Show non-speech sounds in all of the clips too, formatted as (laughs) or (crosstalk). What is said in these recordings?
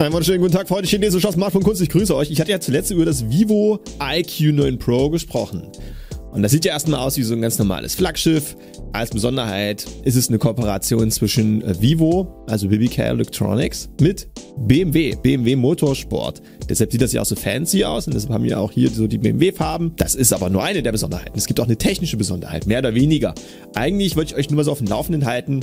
Einen wunderschönen guten Tag, Freunde chinesischer Smartphone-Kunst. Ich grüße euch. Ich hatte ja zuletzt über das Vivo IQ9 Pro gesprochen. Und das sieht ja erstmal aus wie so ein ganz normales Flaggschiff. Als Besonderheit ist es eine Kooperation zwischen äh, Vivo, also BBK Electronics, mit BMW, BMW Motorsport. Deshalb sieht das ja auch so fancy aus und deshalb haben wir auch hier so die BMW-Farben. Das ist aber nur eine der Besonderheiten. Es gibt auch eine technische Besonderheit, mehr oder weniger. Eigentlich wollte ich euch nur mal so auf dem Laufenden halten,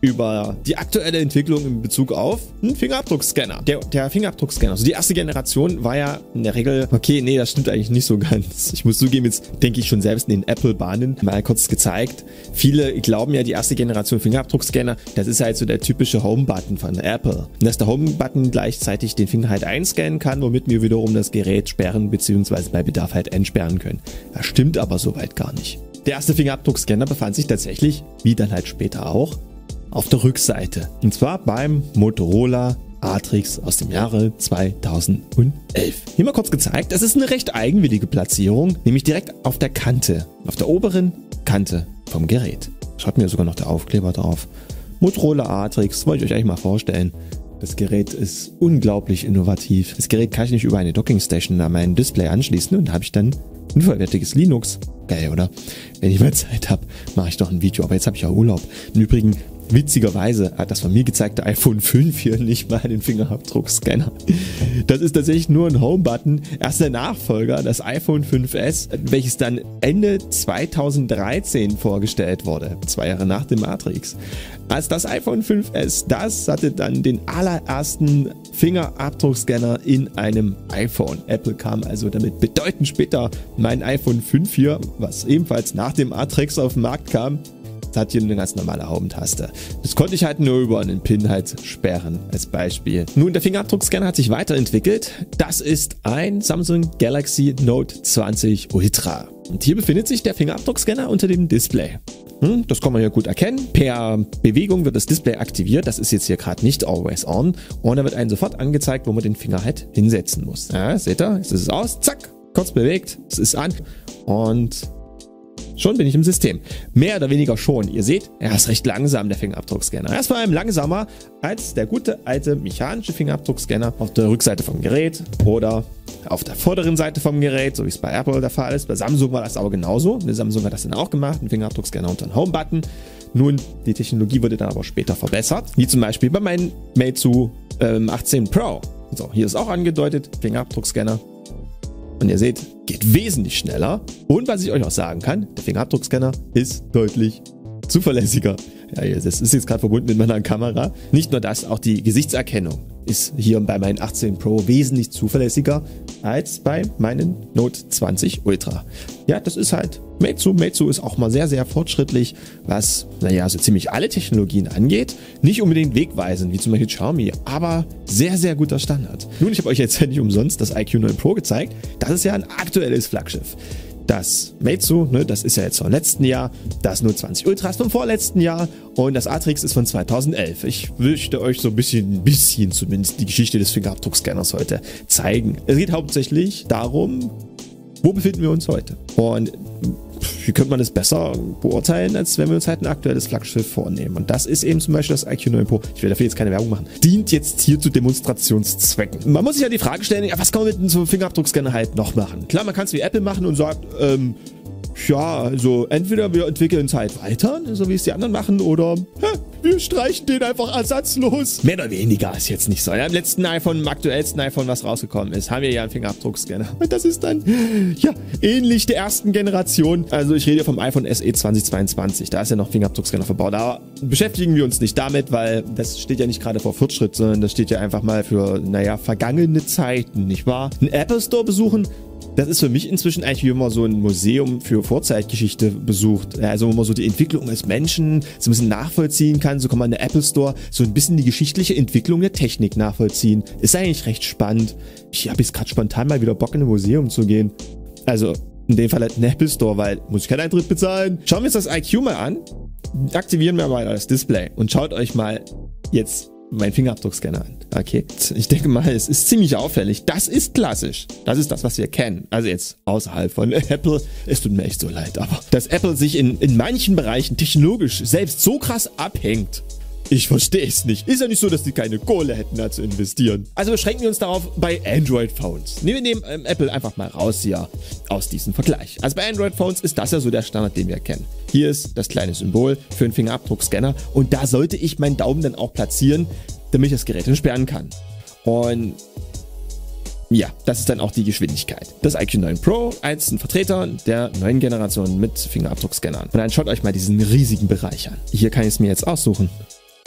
über die aktuelle Entwicklung in Bezug auf einen Fingerabdruckscanner. Der, der Fingerabdruckscanner, also die erste Generation war ja in der Regel, okay, nee, das stimmt eigentlich nicht so (laughs) ganz. Ich muss zugeben, jetzt denke ich schon selbst in den Apple-Bahnen, mal kurz gezeigt. Viele glauben ja, die erste Generation Fingerabdruckscanner, das ist halt so der typische Home-Button von Apple. Und dass der Home-Button gleichzeitig den Finger halt einscannen kann, womit wir wiederum das Gerät sperren bzw. bei Bedarf halt entsperren können. Das stimmt aber soweit gar nicht. Der erste Fingerabdruckscanner befand sich tatsächlich, wie dann halt später auch, auf der Rückseite. Und zwar beim Motorola Atrix aus dem Jahre 2011. Hier mal kurz gezeigt, das ist eine recht eigenwillige Platzierung, nämlich direkt auf der Kante, auf der oberen Kante vom Gerät. Schaut mir sogar noch der Aufkleber drauf. Motorola Atrix, wollte ich euch eigentlich mal vorstellen. Das Gerät ist unglaublich innovativ. Das Gerät kann ich nicht über eine Dockingstation an mein Display anschließen und habe ich dann ein vollwertiges Linux. Geil, oder? Wenn ich mal Zeit habe, mache ich doch ein Video. Aber jetzt habe ich ja Urlaub. Im Übrigen, Witzigerweise hat das von mir gezeigte iPhone 5 hier nicht mal einen Fingerabdruckscanner. Das ist tatsächlich nur ein Home-Button. Erst der Nachfolger, das iPhone 5S, welches dann Ende 2013 vorgestellt wurde, zwei Jahre nach dem Matrix. Als das iPhone 5S, das hatte dann den allerersten Fingerabdruckscanner in einem iPhone. Apple kam also damit bedeutend später mein iPhone 5 hier, was ebenfalls nach dem Matrix auf den Markt kam, hat hier eine ganz normale Haubentaste. Das konnte ich halt nur über einen Pin halt sperren, als Beispiel. Nun, der Fingerabdruckscanner hat sich weiterentwickelt. Das ist ein Samsung Galaxy Note 20 Ultra. Und hier befindet sich der Fingerabdruckscanner unter dem Display. Hm, das kann man ja gut erkennen. Per Bewegung wird das Display aktiviert. Das ist jetzt hier gerade nicht always on. Und da wird einem sofort angezeigt, wo man den Finger halt hinsetzen muss. Ja, seht ihr? Jetzt ist es aus. Zack. Kurz bewegt. Es ist an. Und Schon bin ich im System. Mehr oder weniger schon. Ihr seht, er ist recht langsam, der Fingerabdruckscanner. Er ist vor allem langsamer als der gute alte mechanische Fingerabdruckscanner auf der Rückseite vom Gerät oder auf der vorderen Seite vom Gerät, so wie es bei Apple der Fall ist. Bei Samsung war das aber genauso. Der Samsung hat das dann auch gemacht, ein Fingerabdruckscanner unter den Home-Button. Nun, die Technologie wurde dann aber später verbessert, wie zum Beispiel bei meinem Meizu ähm, 18 Pro. So, hier ist auch angedeutet, Fingerabdruckscanner und ihr seht, geht wesentlich schneller. Und was ich euch auch sagen kann, der Fingerabdruckscanner ist deutlich zuverlässiger. Ja, das ist jetzt gerade verbunden mit meiner Kamera. Nicht nur das, auch die Gesichtserkennung ist hier bei meinen 18 Pro wesentlich zuverlässiger als bei meinen Note 20 Ultra. Ja, das ist halt Meizu. Meizu ist auch mal sehr, sehr fortschrittlich, was, naja, so ziemlich alle Technologien angeht. Nicht unbedingt wegweisend, wie zum Beispiel Xiaomi, aber sehr, sehr guter Standard. Nun, ich habe euch jetzt nicht umsonst das IQ 9 Pro gezeigt. Das ist ja ein aktuelles Flaggschiff. Das Meizu, ne, das ist ja jetzt vom letzten Jahr, das Note 20 Ultra ist vom vorletzten Jahr und das Atrix ist von 2011. Ich möchte euch so ein bisschen, ein bisschen zumindest die Geschichte des Fingerabdruckscanners heute zeigen. Es geht hauptsächlich darum, wo befinden wir uns heute? Und wie könnte man das besser beurteilen, als wenn wir uns halt ein aktuelles Flaggschiff vornehmen? Und das ist eben zum Beispiel das IQ9 Pro. Ich werde dafür jetzt keine Werbung machen. Dient jetzt hier zu Demonstrationszwecken. Man muss sich ja die Frage stellen, was kann man mit einem Fingerabdruckscanner halt noch machen? Klar, man kann es wie Apple machen und sagt, ähm, ja, also entweder wir entwickeln es halt weiter, so wie es die anderen machen, oder hä, wir streichen den einfach ersatzlos. Mehr oder weniger ist jetzt nicht so. Ja, Im letzten iPhone, im aktuellsten iPhone, was rausgekommen ist, haben wir ja einen Fingerabdruckscanner. Und das ist dann, ja, ähnlich der ersten Generation. Also ich rede vom iPhone SE 2022. Da ist ja noch Fingerabdruckscanner verbaut. Aber beschäftigen wir uns nicht damit, weil das steht ja nicht gerade vor Fortschritt, sondern das steht ja einfach mal für, naja, vergangene Zeiten, nicht wahr? Ein Apple Store besuchen, das ist für mich inzwischen eigentlich wie immer so ein Museum für Vorzeitgeschichte besucht. Also wo man so die Entwicklung des Menschen so ein bisschen nachvollziehen kann. So kann man in der Apple Store so ein bisschen die geschichtliche Entwicklung der Technik nachvollziehen. Ist eigentlich recht spannend. Ich habe jetzt gerade spontan mal wieder Bock in ein Museum zu gehen. Also in dem Fall halt ein Apple Store, weil muss ich keinen Eintritt bezahlen. Schauen wir uns das IQ mal an. Aktivieren wir mal das Display und schaut euch mal jetzt meinen Fingerabdruckscanner an. Okay, ich denke mal, es ist ziemlich auffällig. Das ist klassisch. Das ist das, was wir kennen. Also jetzt außerhalb von Apple. Es tut mir echt so leid, aber dass Apple sich in, in manchen Bereichen technologisch selbst so krass abhängt, Ich verstehe es nicht. Ist ja nicht so, dass die keine Kohle hätten, da zu investieren. Also beschränken wir uns darauf bei Android-Phones. Nehmen wir nehmen ähm, Apple einfach mal raus hier aus diesem Vergleich. Also bei Android-Phones ist das ja so der Standard, den wir kennen. Hier ist das kleine Symbol für einen Fingerabdruckscanner und da sollte ich meinen Daumen dann auch platzieren, damit ich das Gerät entsperren kann. Und ja, das ist dann auch die Geschwindigkeit. Das IQ9 Pro als ein Vertreter der neuen Generation mit Fingerabdruckscannern. Und dann schaut euch mal diesen riesigen Bereich an. Hier kann ich es mir jetzt aussuchen,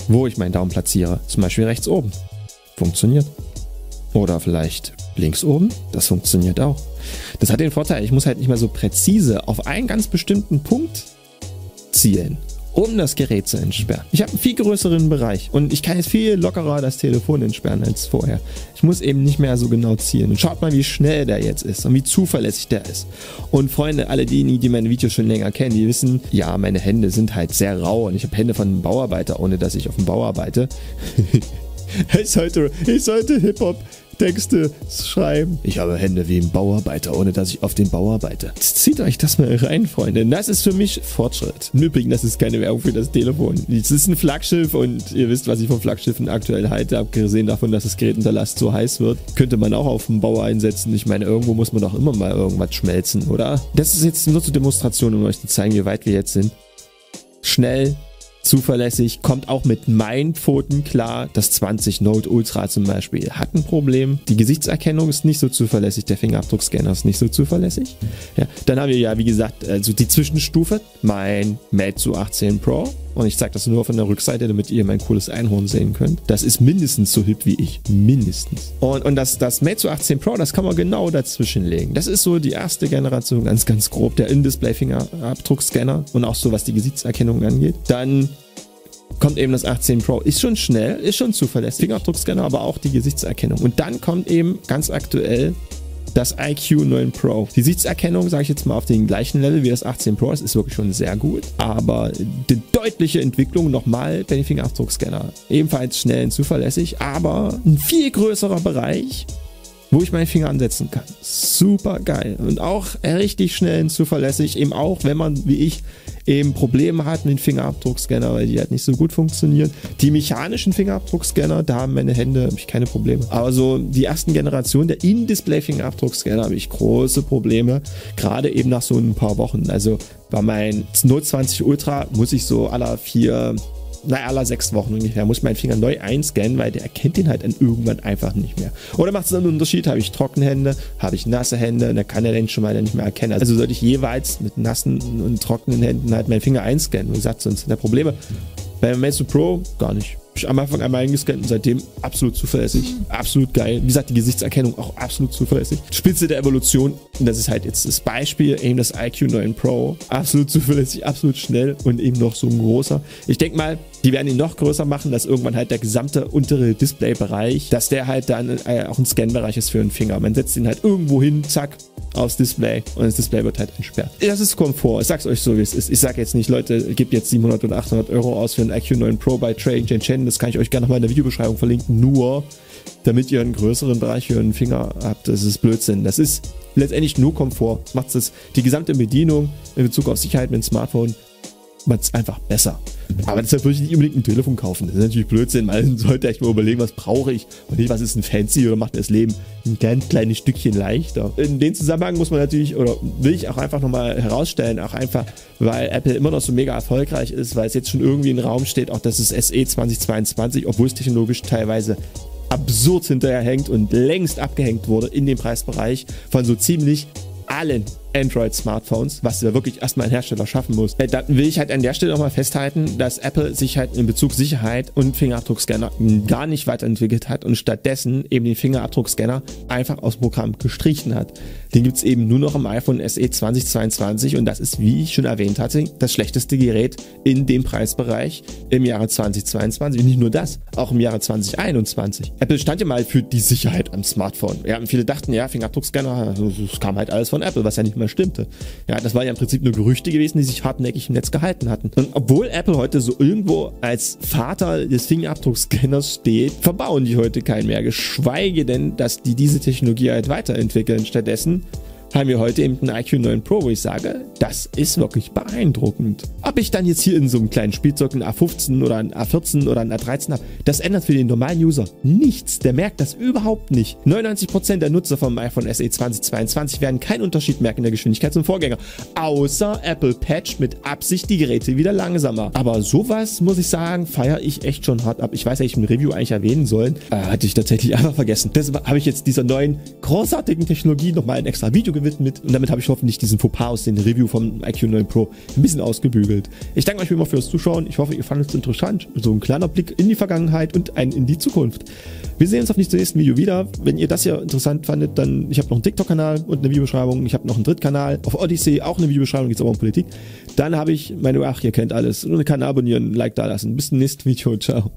wo ich meinen Daumen platziere. Zum Beispiel rechts oben. Funktioniert. Oder vielleicht links oben. Das funktioniert auch. Das hat den Vorteil, ich muss halt nicht mehr so präzise auf einen ganz bestimmten Punkt zielen um das Gerät zu entsperren. Ich habe einen viel größeren Bereich und ich kann jetzt viel lockerer das Telefon entsperren als vorher. Ich muss eben nicht mehr so genau zielen. Und schaut mal, wie schnell der jetzt ist und wie zuverlässig der ist. Und Freunde, alle die, die meine Videos schon länger kennen, die wissen, ja, meine Hände sind halt sehr rau und ich habe Hände von einem Bauarbeiter, ohne dass ich auf dem Bau arbeite. (laughs) ich sollte, ich sollte Hip-Hop Texte schreiben. Ich habe Hände wie ein Bauarbeiter, ohne dass ich auf den Bau arbeite. Zieht euch das mal rein, Freunde. Das ist für mich Fortschritt. Im Übrigen, das ist keine Werbung für das Telefon. Es ist ein Flaggschiff und ihr wisst, was ich von Flaggschiffen aktuell halte. Abgesehen davon, dass das Gerät unter Last so heiß wird, könnte man auch auf dem Bau einsetzen. Ich meine, irgendwo muss man doch immer mal irgendwas schmelzen, oder? Das ist jetzt nur zur Demonstration, um euch zu zeigen, wie weit wir jetzt sind. Schnell, zuverlässig, kommt auch mit meinen Pfoten klar. Das 20 Note Ultra zum Beispiel hat ein Problem. Die Gesichtserkennung ist nicht so zuverlässig, der Fingerabdruckscanner ist nicht so zuverlässig. Ja, dann haben wir ja, wie gesagt, also die Zwischenstufe, mein Meizu 18 Pro. Und ich zeige das nur von der Rückseite, damit ihr mein cooles Einhorn sehen könnt. Das ist mindestens so hip wie ich. Mindestens. Und, und das, das Meizu 18 Pro, das kann man genau dazwischen legen. Das ist so die erste Generation, ganz, ganz grob, der In-Display-Fingerabdruckscanner und auch so, was die Gesichtserkennung angeht. Dann kommt eben das 18 Pro. Ist schon schnell, ist schon zuverlässig. Fingerabdruckscanner, aber auch die Gesichtserkennung. Und dann kommt eben ganz aktuell das IQ 9 Pro. Die Gesichtserkennung, sage ich jetzt mal, auf dem gleichen Level wie das 18 Pro. Das ist wirklich schon sehr gut. Aber die deutliche Entwicklung nochmal bei den Fingerabdruckscanner. Ebenfalls schnell und zuverlässig, aber ein viel größerer Bereich wo ich meinen Finger ansetzen kann. Super geil. Und auch richtig schnell und zuverlässig, eben auch, wenn man, wie ich, eben Probleme hat mit dem Fingerabdruckscanner, weil die halt nicht so gut funktionieren. Die mechanischen Fingerabdruckscanner, da haben meine Hände habe ich keine Probleme. Aber so die ersten Generationen der In-Display-Fingerabdruckscanner habe ich große Probleme, gerade eben nach so ein paar Wochen. Also bei meinem Note 20 Ultra muss ich so aller vier naja, aller sechs Wochen ungefähr, muss ich meinen Finger neu einscannen, weil der erkennt den halt dann irgendwann einfach nicht mehr. Oder macht es einen Unterschied? Habe ich trockene Hände, habe ich nasse Hände, dann kann er den schon mal nicht mehr erkennen. Also sollte ich jeweils mit nassen und trockenen Händen halt meinen Finger einscannen. Wie gesagt, sonst da Probleme. Beim Meizu Pro gar nicht ich am Anfang einmal eingescannt und seitdem absolut zuverlässig. Absolut geil. Wie gesagt, die Gesichtserkennung auch absolut zuverlässig. Spitze der Evolution. Und das ist halt jetzt das Beispiel, eben das IQ 9 Pro. Absolut zuverlässig, absolut schnell und eben noch so ein großer. Ich denke mal, die werden ihn noch größer machen, dass irgendwann halt der gesamte untere Displaybereich, dass der halt dann äh, auch ein Scanbereich ist für einen Finger. Man setzt ihn halt irgendwo hin, zack, aufs Display und das Display wird halt entsperrt. Das ist Komfort. Ich sag's euch so, wie es ist. Ich sag jetzt nicht, Leute, gebt jetzt 700 oder 800 Euro aus für ein IQ 9 Pro bei Trading Chen Chen. Das kann ich euch gerne nochmal in der Videobeschreibung verlinken. Nur, damit ihr einen größeren Bereich für einen Finger habt. Das ist Blödsinn. Das ist letztendlich nur Komfort. Macht es die gesamte Bedienung in Bezug auf Sicherheit mit dem Smartphone macht es einfach besser. Aber deshalb würde ich nicht unbedingt ein Telefon kaufen. Das ist natürlich Blödsinn. Man (laughs) sollte echt mal überlegen, was brauche ich und nicht, was ist ein Fancy oder macht das Leben ein ganz kleines Stückchen leichter. In dem Zusammenhang muss man natürlich, oder will ich auch einfach nochmal herausstellen, auch einfach, weil Apple immer noch so mega erfolgreich ist, weil es jetzt schon irgendwie im Raum steht, auch dass es SE 2022, obwohl es technologisch teilweise absurd hinterherhängt und längst abgehängt wurde in dem Preisbereich von so ziemlich allen Android-Smartphones, was ja wirklich erstmal ein Hersteller schaffen muss. Äh, da will ich halt an der Stelle nochmal festhalten, dass Apple sich halt in Bezug Sicherheit und Fingerabdruckscanner gar nicht weiterentwickelt hat und stattdessen eben den Fingerabdruckscanner einfach aus dem Programm gestrichen hat. Den gibt es eben nur noch im iPhone SE 2022 und das ist, wie ich schon erwähnt hatte, das schlechteste Gerät in dem Preisbereich im Jahre 2022. Und nicht nur das, auch im Jahre 2021. Apple stand ja mal für die Sicherheit am Smartphone. Ja, und viele dachten, ja, Fingerabdruckscanner, das kam halt alles von Apple, was ja nicht mal stimmte. Ja, das war ja im Prinzip nur Gerüchte gewesen, die sich hartnäckig im Netz gehalten hatten. Und obwohl Apple heute so irgendwo als Vater des Fingerabdruckscanners steht, verbauen die heute keinen mehr. Geschweige denn, dass die diese Technologie halt weiterentwickeln. Stattdessen haben wir heute eben einen IQ 9 Pro, wo ich sage, das ist wirklich beeindruckend. Ob ich dann jetzt hier in so einem kleinen Spielzeug ein A15 oder ein A14 oder ein A13 habe, das ändert für den normalen User nichts. Der merkt das überhaupt nicht. 99% der Nutzer vom iPhone SE 2022 werden keinen Unterschied merken in der Geschwindigkeit zum Vorgänger. Außer Apple patcht mit Absicht die Geräte wieder langsamer. Aber sowas, muss ich sagen, feiere ich echt schon hart ab. Ich weiß ja, ich im Review eigentlich erwähnen sollen. Äh, hatte ich tatsächlich (laughs) einfach vergessen. Deshalb habe ich jetzt dieser neuen großartigen Technologie nochmal ein extra Video gewidmet und damit habe ich hoffentlich diesen Fauxpas aus dem Review vom IQ 9 Pro ein bisschen ausgebügelt. Ich danke euch wie immer fürs Zuschauen. Ich hoffe, ihr fandet es interessant. So ein kleiner Blick in die Vergangenheit und ein in die Zukunft. Wir sehen uns auf nächsten nächsten Video wieder. Wenn ihr das hier interessant fandet, dann ich habe noch einen TikTok-Kanal und eine Videobeschreibung. Ich habe noch einen Drittkanal auf Odyssey, auch eine Videobeschreibung, geht es aber um Politik. Dann habe ich meine, ach, ihr kennt alles. Nur einen Kanal abonnieren, ein Like da lassen. Bis zum nächsten Video. Ciao.